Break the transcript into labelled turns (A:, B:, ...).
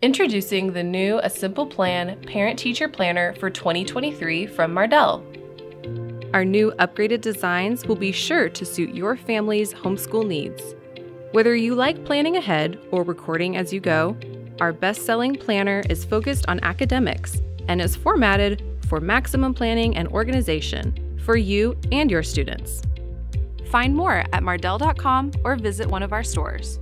A: Introducing the new A Simple Plan Parent Teacher Planner for 2023 from Mardel.
B: Our new upgraded designs will be sure to suit your family's homeschool needs. Whether you like planning ahead or recording as you go, our best selling planner is focused on academics and is formatted for maximum planning and organization for you and your students. Find more at mardel.com or visit one of our stores.